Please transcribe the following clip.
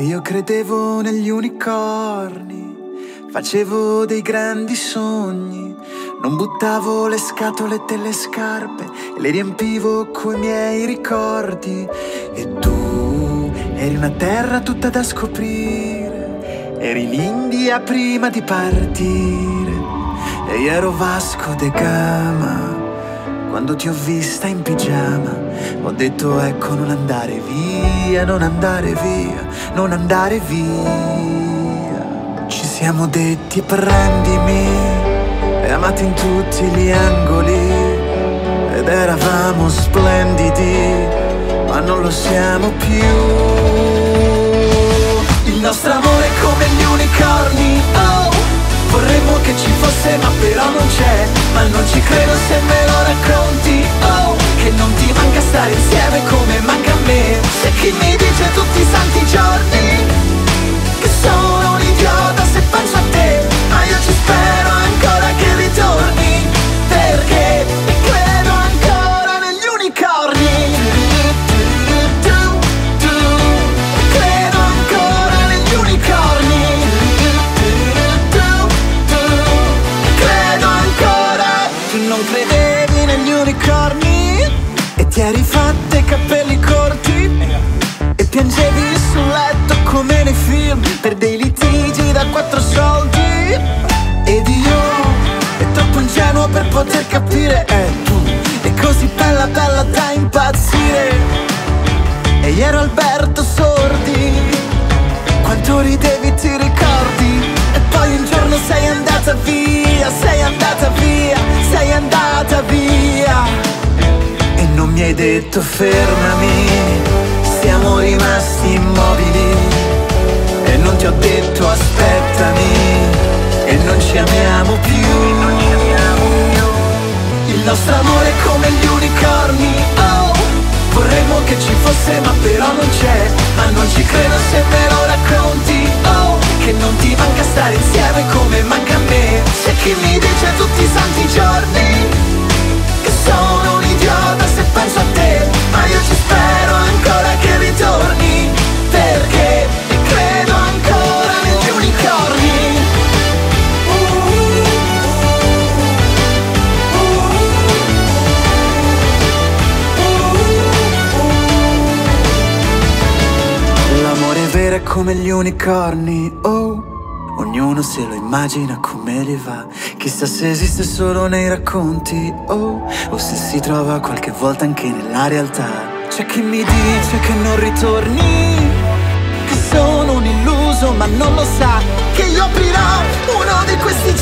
E io credevo negli unicorni, facevo dei grandi sogni, non buttavo le scatole delle scarpe, le riempivo coi miei ricordi. E tu eri una terra tutta da scoprire, eri l'India prima di partire. E io ero Vasco de Gama quando ti ho vista in pigiama, ho detto ecco non andare via, non andare via, non andare via. Ci siamo detti prendimi e amati in tutti gli angoli ed eravamo splendidi, ma non lo siamo più. Il nostro amore è come gli unicorni, oh! Vorremmo che ci fosse ma però non c'è Ma non ci credo se me lo racconti Oh, che non ti manca stare insieme come manca a me unicorni E ti eri fatta i capelli corti E piangevi sul letto come nei film Per dei litigi da quattro soldi. Ed io È troppo ingenuo per poter capire E tu È così bella bella da impazzire. E io ero Alberto Sordi. Quanto ridevi detto fermami Siamo rimasti immobili. E non ti ho detto aspettami E non ci amiamo più. Il nostro amore è come gli unicorni, oh. Vorremmo che ci fosse ma però non c'è. Ma non ci credo se me È come gli unicorni, oh. Ognuno se lo immagina come gli va. Chissà se esiste solo nei racconti, oh. O se si trova qualche volta anche nella realtà. C'è chi mi dice che non ritorni Che sono un illuso ma non lo sa Che io aprirò uno di questi giorni